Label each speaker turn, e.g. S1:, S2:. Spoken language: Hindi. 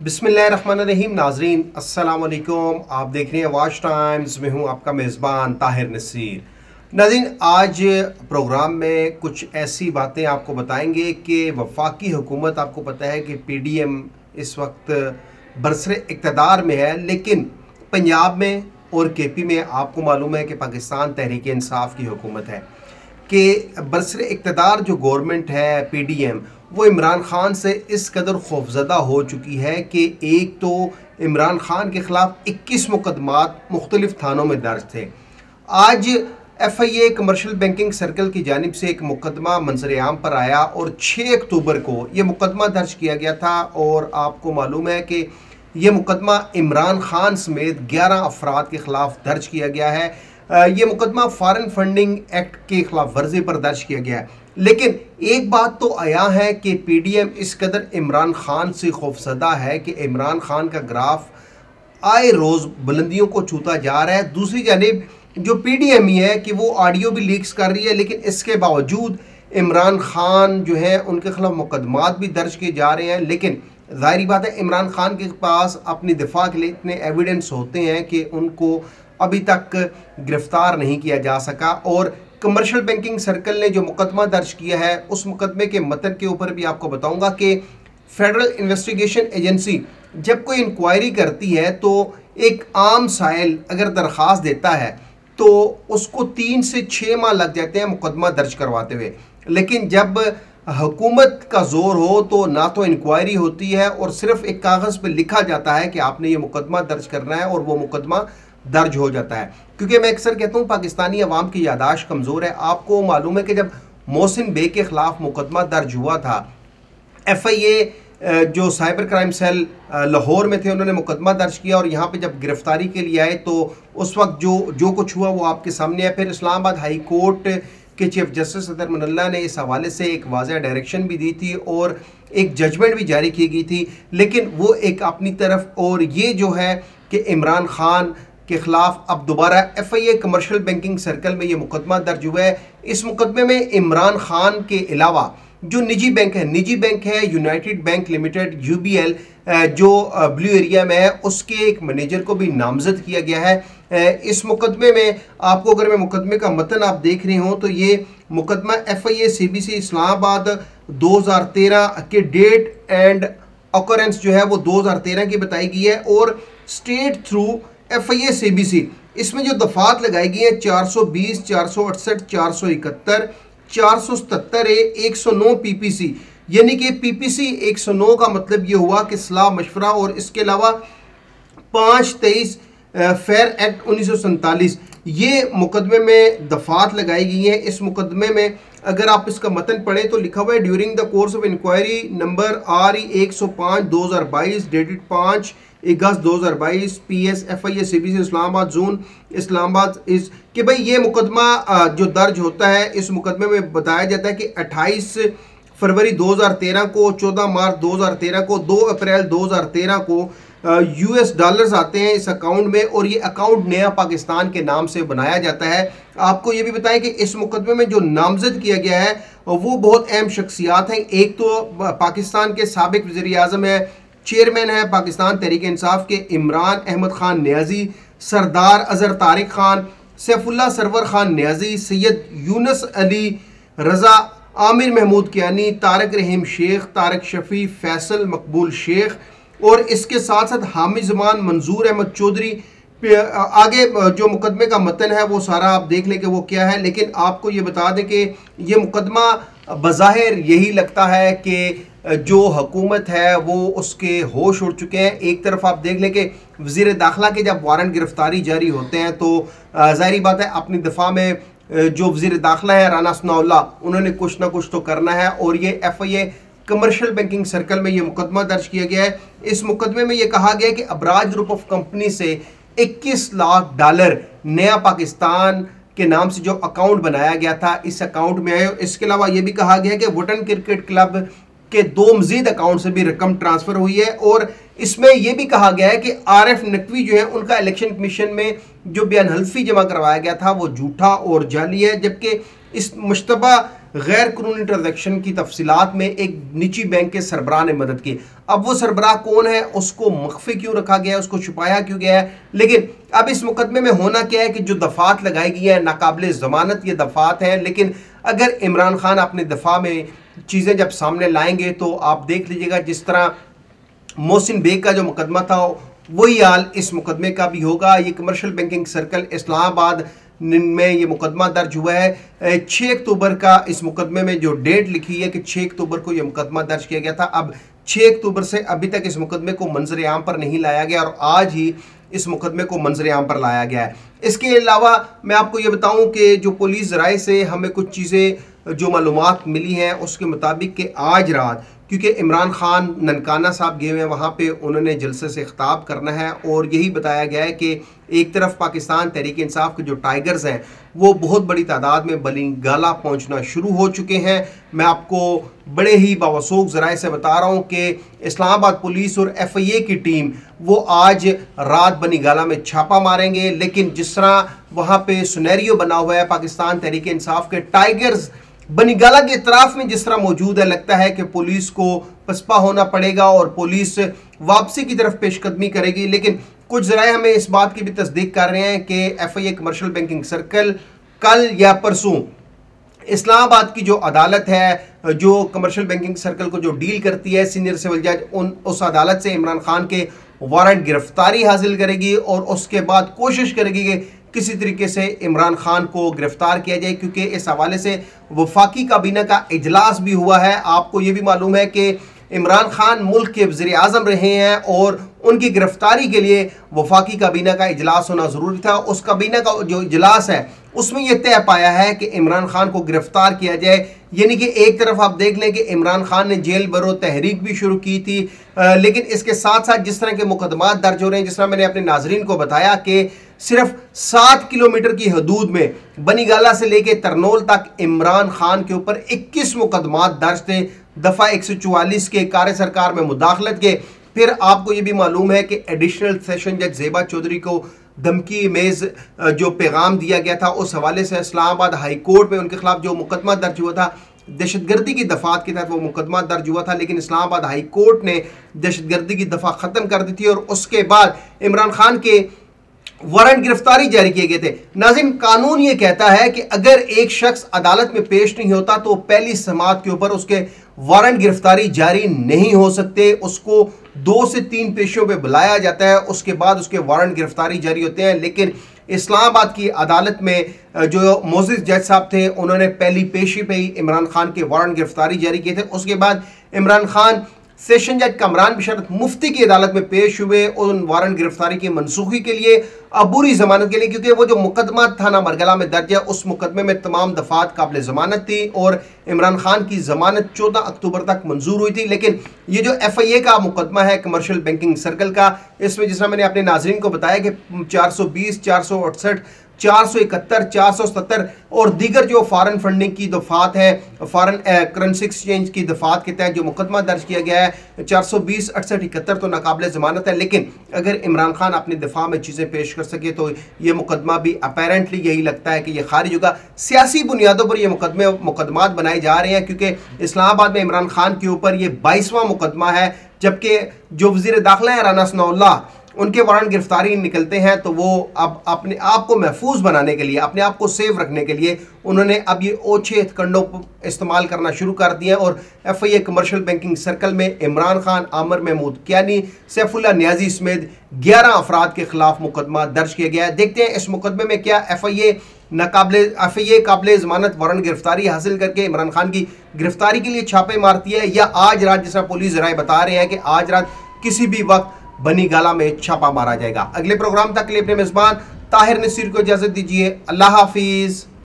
S1: बिसमीम नाजरीन अस्सलाम वालेकुम आप देख रहे हैं वाच टाइम्स में हूँ आपका मेज़बान ताहिर नसीर। नाजीन आज प्रोग्राम में कुछ ऐसी बातें आपको बताएँगे कि वफाकी हुकूमत, आपको पता है कि पी डी एम इस वक्त बरसर इकतदार में है, लेकिन पंजाब में और के पी में आपको मालूम है कि पाकिस्तान तहरीक इंसाफ की हुकूमत है। कि बरसर इकतदार जो गवर्नमेंट है पी डी एम वो इमरान ख़ान से इस कदर खौफजदा हो चुकी है कि एक तो इमरान ख़ान के ख़िलाफ़ इक्कीस मुकदमात मुख्तलिफ़ थानों में दर्ज थे। आज F I A commercial banking circle की जानब से एक मुकदमा मंजर आम पर आया और छः अक्टूबर को ये मुकदमा दर्ज किया गया था और आपको मालूम है कि ये मुकदमा इमरान खान समेत 11 अफराद के ख़िलाफ़ दर्ज किया गया है। ये मुकदमा फॉरेन फंडिंग एक्ट के खिलाफ वर्जी पर दर्ज किया गया है। लेकिन एक बात तो आया है कि पीडीएम इस कदर इमरान खान से खौफसदा है कि इमरान खान का ग्राफ आए रोज़ बुलंदियों को छूता जा रहा है। दूसरी जानब जो पीडीएम ही है कि वो ऑडियो भी लीक्स कर रही है, लेकिन इसके बावजूद इमरान खान जो है, उनके खिलाफ मुकदमात भी दर्ज किए जा रहे हैं। लेकिन ज़ाहरी बात है, इमरान खान के पास अपनी दिफा के लिए इतने एविडेंस होते हैं कि उनको अभी तक गिरफ़्तार नहीं किया जा सका और कमर्शियल बैंकिंग सर्कल ने जो मुकदमा दर्ज किया है, उस मुकदमे के मतन के ऊपर भी आपको बताऊँगा कि फेडरल इन्वेस्टिगेशन एजेंसी जब कोई इंक्वायरी करती है तो एक आम साइल अगर दरख्वास्त देता है तो उसको तीन से छः माह लग जाते हैं मुकदमा दर्ज करवाते हुए। लेकिन जब हुकूमत का ज़ोर हो तो ना तो इंक्वायरी होती है और सिर्फ़ एक कागज़ पे लिखा जाता है कि आपने ये मुकदमा दर्ज करना है और वो मुकदमा दर्ज हो जाता है। क्योंकि मैं अक्सर कहता हूँ, पाकिस्तानी अवाम की यादाश्त कमज़ोर है। आपको मालूम है कि जब मोहसिन बे के ख़िलाफ़ मुकदमा दर्ज हुआ था एफ़ आई ए जो साइबर क्राइम सेल लाहौर में थे, उन्होंने मुकदमा दर्ज किया और यहाँ पे जब गिरफ्तारी के लिए आए तो उस वक्त जो जो कुछ हुआ वो आपके सामने है। फिर इस्लामाबाद हाई कोर्ट के चीफ जस्टिस सदर मनल्ला ने इस हवाले से एक वाजह डायरेक्शन भी दी थी और एक जजमेंट भी जारी की गई थी। लेकिन वो एक अपनी तरफ़ और ये जो है कि इमरान खान के ख़िलाफ़ अब दोबारा F I A commercial banking circle में ये मुकदमा दर्ज हुआ है। इस मुकदमे में इमरान खान के अलावा जो निजी बैंक है, निजी बैंक है United Bank Limited U B L जो ब्लू एरिया में है, उसके एक मैनेजर को भी नामजद किया गया है। इस मुकदमे में आपको अगर मैं मुकदमे का मतन आप देख रहे हो तो ये मुकदमा F I A C B C Islamabad 2013 के डेट एंड ऑकरेंस जो है वो 2013 की बताई गई है और state through F I A C B C इसमें जो दफात लगाई गई हैं, चार सौ बीस, चार सौ अड़सठ, चार सौ इकहत्तर, चार सौ सतहत्तर ए, एक सौ नौ पी पी सी यानी कि पी पी सी एक सौ नौ का मतलब ये हुआ कि सलाह मशवरा और इसके अलावा पाँच तेईस फेयर एक्ट उन्नीस ये मुकदमे में दफात लगाई गई हैं। इस मुकदमे में अगर आप इसका मतन पढ़ें तो लिखा हुआ है during the course of inquiry number R E एक सौ पाँच दो हज़ार बाईस डेटेड पाँच अगस्त दो C B C Islamabad zone, Islamabad इस कि भाई ये मुकदमा जो दर्ज होता है, इस मुकदमे में बताया जाता है कि अट्ठाईस फरवरी 2013 को 14 मार्च 2013 को 2 अप्रैल 2013 को यूएस डॉलर्स आते हैं इस अकाउंट में और ये अकाउंट नया पाकिस्तान के नाम से बनाया जाता है। आपको ये भी बताएँ कि इस मुकदमे में जो नामजद किया गया है, वो बहुत अहम शख्सियात हैं। एक तो पाकिस्तान के सबक वजी अजम है, चेयरमैन है पाकिस्तान तहरीक इंसाफ के इमरान अहमद ख़ान न्याजी, सरदार अजहर तारिक ख़ान, सैफुल्ला सरवर ख़ान न्याजी, सैयद यूनस अली, रज़ा आमिर महमूद कियानी, तारक रहीम शेख, तारक शफ़ी, फैसल मकबूल शेख और इसके साथ साथ हामिद जमान, मंजूर अहमद चौधरी आगे जो मुकदमे का मतन है, वो सारा आप देख लें कि वो क्या है। लेकिन आपको ये बता दें कि ये मुकदमा बज़ाहिर यही लगता है कि जो हकूमत है, वो उसके होश उड़ चुके हैं। एक तरफ़ आप देख लें कि वज़ीर दाखिला के जब वारंट गिरफ्तारी जारी होते हैं तो ज़ाहरी बात है, अपनी दफ़ा में जो वज़ीर दाखिला है, राना सनाउल्ला उन्होंने कुछ ना कुछ तो करना है। और ये F I A commercial banking circle में यह मुकदमा दर्ज किया गया है। इस मुकदमे में यह कहा गया कि अबराज ग्रुप ऑफ़ कंपनी से 21 लाख डॉलर नया पाकिस्तान के नाम से जो अकाउंट बनाया गया था, इस अकाउंट में आए। इसके अलावा ये भी कहा गया है कि वुटन क्रिकेट क्लब के दो मजीद अकाउंट से भी रकम ट्रांसफ़र हुई है और इसमें यह भी कहा गया है कि आर एफ़ नकवी जो है, उनका इलेक्शन कमीशन में जो बयान हल्फी जमा करवाया गया था, वो झूठा और जाली है, जबकि इस मुशतबा गैर कानूनी ट्रांजेक्शन की तफसीत में एक निजी बैंक के सरबराह ने मदद की। अब वो सरबराह कौन है, उसको मख्फी क्यों रखा गया है, उसको छुपाया क्यों गया है? लेकिन अब इस मुकदमे में होना क्या है कि जो दफात लगाई गई है, नाकबिल ज़मानत ये दफात है, लेकिन अगर इमरान खान अपने दफ़ा में चीज़ें जब सामने लाएँगे तो आप देख लीजिएगा जिस तरह मोहसिन बेग का जो मुकदमा था, वही हाल इस मुकदमे का भी होगा। ये कमर्शियल बैंकिंग सर्कल इस्लामाबाद में ये मुकदमा दर्ज हुआ है। छः अक्टूबर का इस मुकदमे में जो डेट लिखी है कि छः अक्टूबर को ये मुकदमा दर्ज किया गया था। अब छः अक्टूबर से अभी तक इस मुकदमे को मंजर आम पर नहीं लाया गया और आज ही इस मुकदमे को मंजर आम पर लाया गया है। इसके अलावा मैं आपको ये बताऊँ कि जो पुलिस राय से हमें कुछ चीज़ें, जो मालूम मिली हैं, उसके मुताबिक कि आज रात क्योंकि इमरान खान ननकाना साहब गए हुए हैं वहाँ पे, उन्होंने जलसे से खिताब करना है और यही बताया गया है कि एक तरफ़ पाकिस्तान तहरीक इंसाफ के जो टाइगर्स हैं, वो बहुत बड़ी तादाद में बलिंगाला पहुँचना शुरू हो चुके हैं। मैं आपको बड़े ही बावसूख ज़राए से बता रहा हूँ कि इस्लामाबाद पुलिस और एफ़ आई ए की टीम, वो आज रात बनी गाला में छापा मारेंगे। लेकिन जिस तरह वहाँ पे सुनहरियो बना हुआ है, पाकिस्तान तहरीक इंसाफ के टाइगर्स बनीगाला के इतराफ में जिस तरह मौजूद है, लगता है कि पुलिस को पसपा होना पड़ेगा और पुलिस वापसी की तरफ़ पेशकदमी करेगी। लेकिन कुछ जराए हमें इस बात की भी तस्दीक कर रहे हैं कि F I A commercial banking circle कल या परसों इस्लामाबाद की जो अदालत है, जो कमर्शियल बैंकिंग सर्कल को जो डील करती है, सीनियर सिविल जज, उन, उस अदालत से इमरान खान के वारंट गिरफ्तारी हासिल करेगी और उसके बाद कोशिश करेगी कि किसी तरीके से इमरान खान को गिरफ़्तार किया जाए क्योंकि इस हवाले से वफाकी काबीना का इजलास भी हुआ है। आपको ये भी मालूम है कि इमरान खान मुल्क के वजी अजम रहे हैं और उनकी गिरफ्तारी के लिए वफाकी काबीना का इजलास होना ज़रूरी था। उस काबीना का जो इजलास है उसमें यह तय पाया है कि इमरान खान को गिरफ़्तार किया जाए। यानी कि एक तरफ़ आप देख लें कि इमरान खान ने जेल बरो तहरीक भी शुरू की थी आ, लेकिन इसके साथ साथ जिस तरह के मुकदमा दर्ज हो रहे हैं जिस तरह मैंने अपने नाजरीन को बताया कि सिर्फ़ सात किलोमीटर की हदूद में बनीगाला से लेकर तरनोल तक इमरान खान के ऊपर इक्कीस मुकदमा दर्ज थे। दफ़ा एक सौ चौवालीस के कार्य सरकार में मुदाखलत के। फिर आपको ये भी मालूम है कि एडिशनल सेशन जज जेबा चौधरी को धमकी, मेज़, जो पैगाम दिया गया था, उस हवाले से इस्लामाबाद हाई कोर्ट में उनके खिलाफ जो मुकदमा दर्ज हुआ था, दहशतगर्दी की दफात के तहत वो मुकदमा दर्ज हुआ था, लेकिन इस्लामाबाद हाई कोर्ट ने दहशतगर्दी की दफ़ा ख़त्म कर दी थी और उसके बाद इमरान खान के वारंट गिरफ्तारी जारी किए गए थे। नाजिन, कानून ये कहता है कि अगर एक शख्स अदालत में पेश नहीं होता तो पहली समात के ऊपर उसके वारंट गिरफ्तारी जारी नहीं हो सकते। उसको दो से तीन पेशों पे बुलाया जाता है, उसके बाद उसके वारंट गिरफ्तारी जारी होते हैं। लेकिन इस्लामाबाद की अदालत में जो मोजिज जज साहब थे, उन्होंने पहली पेशी पे ही इमरान खान के वारंट गिरफ्तारी जारी किए थे। उसके बाद इमरान खान सेशन जज कमरान बिशरत मुफ्ती की अदालत में पेश हुए और उन वारंट गिरफ्तारी की मनसूखी के लिए अबूरी जमानत के लिए, क्योंकि वो जो मुकदमा थाना मरगला में दर्ज है, उस मुकदमे में तमाम दफात काबिल जमानत थी और इमरान खान की जमानत चौदह अक्टूबर तक मंजूर हुई थी। लेकिन ये जो एफ़ आई ए का मुकदमा है, कमर्शियल बैंकिंग सर्कल का, इसमें जिस मैंने अपने नाजरन को बताया कि चार सौ बीस, चार सौ अड़सठ चार सौ इकहत्तर, चार सौ सत्तर और दीगर जो फॉरन फंडिंग की दफात है फॉरन करेंसी एक्सचेंज की दफात के तहत जो मुकदमा दर्ज किया गया है, चार सौ बीस, अड़सठ, इकहत्तर तो नाकबिल ज़मानत है, लेकिन अगर इमरान खान अपने दफ़ा में चीज़ें पेश कर सके तो ये मुकदमा भी अपेरेंटली यही लगता है कि यह खारिज होगा। सियासी बुनियादों पर यह मुकदमे, मुकदमात बनाए जा रहे हैं, क्योंकि इस्लामाबाद में इमरान खान के ऊपर यह बाईसवां मुकदमा है, जबकि जो वज़ीर दाखिला है, राना सनाउल्ला उनके वारंट गिरफ्तारी निकलते हैं तो वो अब अपने आप को महफूज बनाने के लिए, अपने आप को सेव रखने के लिए उन्होंने अब ये ओछे हथकंडों इस्तेमाल करना शुरू कर दिया और F I A commercial banking circle में इमरान खान, आमर महमूद क्यानी सैफुल्ला न्याजी समेत ग्यारह अफराद के खिलाफ मुकदमा दर्ज किया गया है। देखते हैं इस मुकदमे में क्या F I A नाकबले F I ए काबिल जमानत वारंट गिरफ्तारी हासिल करके इमरान खान की गिरफ्तारी के लिए छापे मारती है या आज रात जैसा पुलिस राय बता रहे हैं कि आज रात किसी भी वक्त बनी गाला में छापा मारा जाएगा। अगले प्रोग्राम तक के लिए अपने मेजबान ताहिर नसीर को इजाज़त दीजिए। अल्लाह हाफिज़।